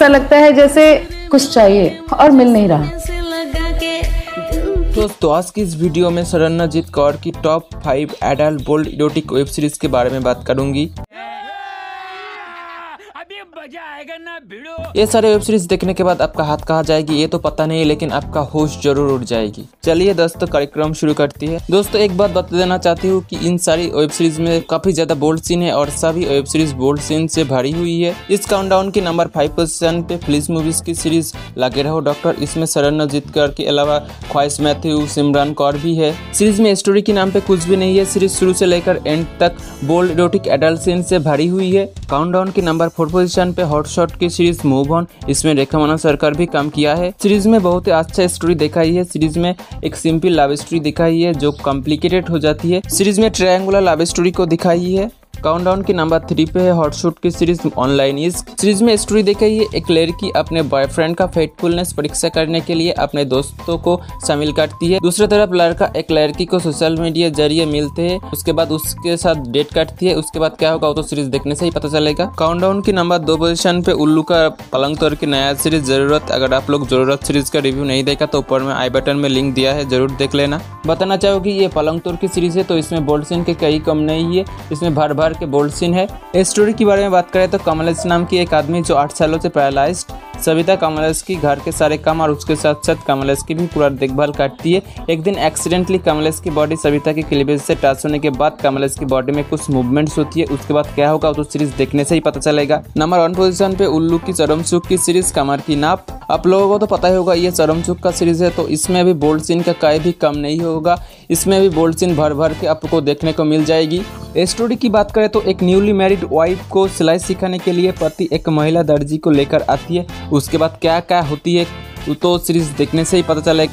ऐसा लगता है जैसे कुछ चाहिए और मिल नहीं रहा। दोस्तों आज की इस वीडियो में सरन्नाजीत कौर की top five adult bold erotic web series के बारे में बात करूँगी। ये सारे वेब सीरीज़ देखने के बाद आपका हाथ कहा जाएगी, ये तो पता नहीं, लेकिन आपका होश ज़रूर उड़ जाएगी। चलिए दोस्तों, कार्यक्रम शुरू करती है। दोस्तों, एक बात बता देना चाहती हूँ कि इन सारी वेब सीरीज़ में काफ़ी ज़्यादा बोल्ड सीन है और सभी वेब सीरीज़ बोल्ड सीन से भरी हुई है। इस काउंटडाउन की नंबर फाइव पोजिशन पे फ़िल्म मूवीज़ की सीरीज़ लगे रहो डॉक्टर इसमें शरण कर के अलावा ख्वाहिश मैथ्यू, सिमरान कौर भी है। सीरीज़ में स्टोरी के नाम पे कुछ भी नहीं है। सीरीज़ शुरू से लेकर एंड तक बोल्ड इरोटिक एडल्ट सीन से भरी हुई है। काउंटडाउन की नंबर फोर पोजिशन पे हॉटशॉट की सीरीज़ मूव ऑन इसमें रेखा मानव सरकार भी काम किया है। सीरीज़ में बहुत ही अच्छा स्टोरी दिखाई है। सीरीज़ में एक सिंपल लव स्टोरी दिखाई है, जो कॉम्प्लिकेटेड हो जाती है। सीरीज़ में ट्रायंगुलर लव स्टोरी को दिखाई है। काउंटडाउन की नंबर थ्री पे है हॉटशूट की सीरीज़ ऑनलाइन इस सीरीज़ में स्टोरी दिखाई है एक लड़की अपने बॉयफ्रेंड का फेटफुलनेस परीक्षा करने के लिए अपने दोस्तों को शामिल करती है। दूसरी तरफ़ लड़का एक लड़की को सोशल मीडिया ज़रिए मिलते हैं, उसके बाद उसके साथ डेट करती है, उसके बाद क्या होगा, वो तो सीरीज़ देखने से ही पता चलेगा। काउंटडाउन की नंबर दो पोजिशन पे उल्लू का पलंग तोड़ की नया सीरीज़ ज़रूरत, अगर आप लोग ज़रूरत सीरीज़ का रिव्यू नहीं देखा तो ऊपर में आई बटन में लिंक दिया है, ज़रूर देख लेना। बताना चाहोगी ये पलंग तोड़ की सीरीज़ है तो इसमें बोल्ड सीन के कई कम नहीं है, इसमें भर भर के बोल्ड सीन है। इस स्टोरी के बारे में बात करें तो कमलेश नाम की एक आदमी जो आठ सालों से पैरालाइज सविता कमलेश की घर के सारे काम और उसके साथ साथ कमलेश की भी पूरा देखभाल करती है। एक दिन एक्सीडेंटली कमलेश की बॉडी सविता की क्लीवेज से टच होने के बाद कमलेश की बॉडी में कुछ मूवमेंट्स होती है। उसके बाद क्या होगा तो सीरीज़ देखने से ही पता चलेगा। नंबर वन पोजिशन पे उल्लू की चरम सुख की सीरीज़ कमर की नाप। आप लोगों को तो पता ही होगा, ये चरम सुख का सीरीज़ है तो इसमें भी बोल्ड सीन का कई भी कम नहीं होगा। इसमें भी बोल्ड सीन भर भर के आपको देखने को मिल जाएगी। स्टोरी की बात करें तो एक न्यूली मैरिड वाइफ को सिलाई सिखाने के लिए पति एक महिला दर्जी को लेकर आती है। उसके बाद क्या क्या होती है तो सीरीज़ देखने से ही पता चले